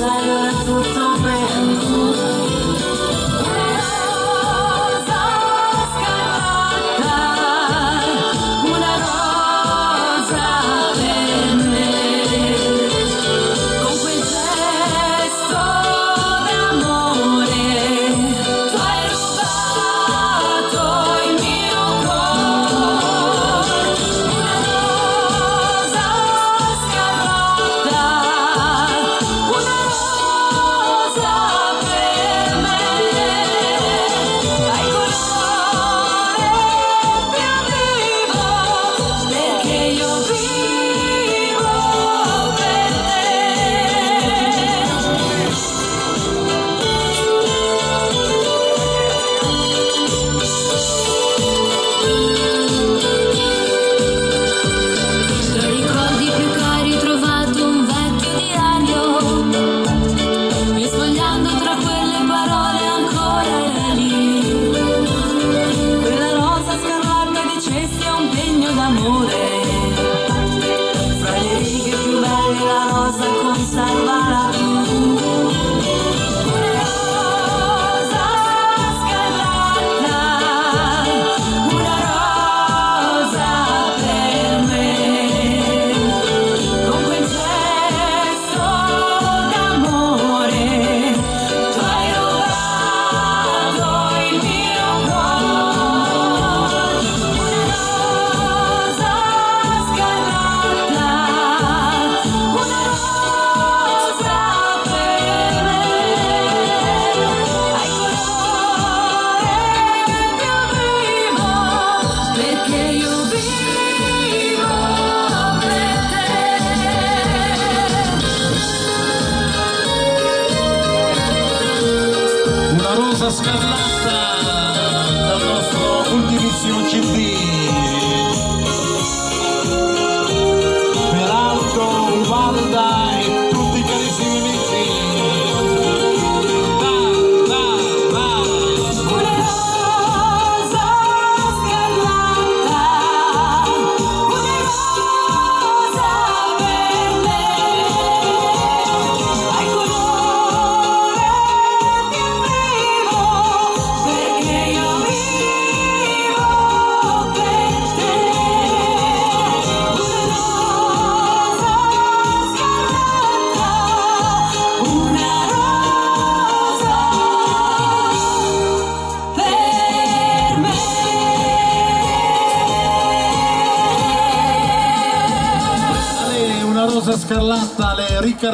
fly to amore. Scarlatta dal nostro ultimissimo CD. Interlappale, Riccardi.